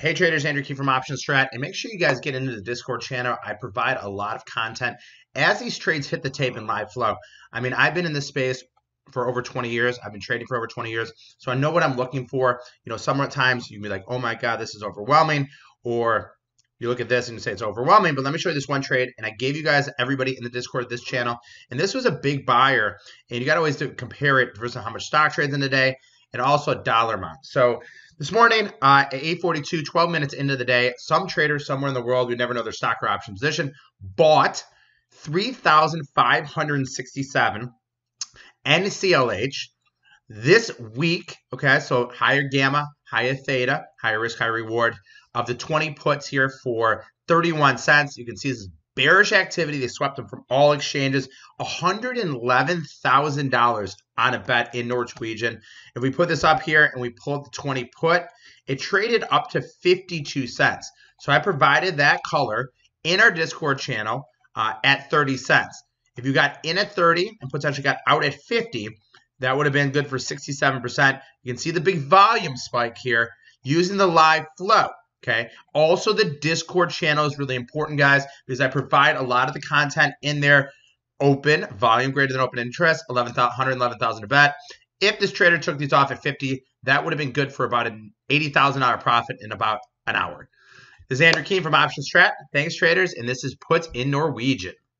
Hey traders, Andrew Keene from OptionStrat, and make sure you guys get into the Discord channel. I provide a lot of content as these trades hit the tape in live flow. I mean, I've been in this space for over 20 years. I've been trading for over 20 years, so I know what I'm looking for. You know, sometimes you can be like, "Oh my God, this is overwhelming," or you look at this and you say it's overwhelming. But let me show you this one trade, and I gave you guys everybody in the Discord this channel, and this was a big buyer, and you got to always compare it versus how much stock trades in a day, and also a dollar amount. So this morning uh, at 8:42, 12 minutes into the day, some trader somewhere in the world, we never know their stock or option position, bought 3,567 NCLH this week. Okay, so higher gamma, higher theta, higher risk, higher reward of the 20 puts here for 31 cents. You can see this is bearish activity. They swept them from all exchanges. $111,000 on a bet in Norwegian. If we put this up here and we pull the 20 put, it traded up to 52 cents. So I provided that color in our Discord channel uh, at 30 cents. If you got in at 30 and potentially got out at 50, that would have been good for 67%. You can see the big volume spike here using the live flow. Okay. Also, the Discord channel is really important, guys, because I provide a lot of the content in there open, volume greater than open interest, 11, 111,000 a bet. If this trader took these off at 50, that would have been good for about an $80,000 profit in about an hour. This is Andrew Keene from Options Strat. Thanks, traders. And this is Put in Norwegian.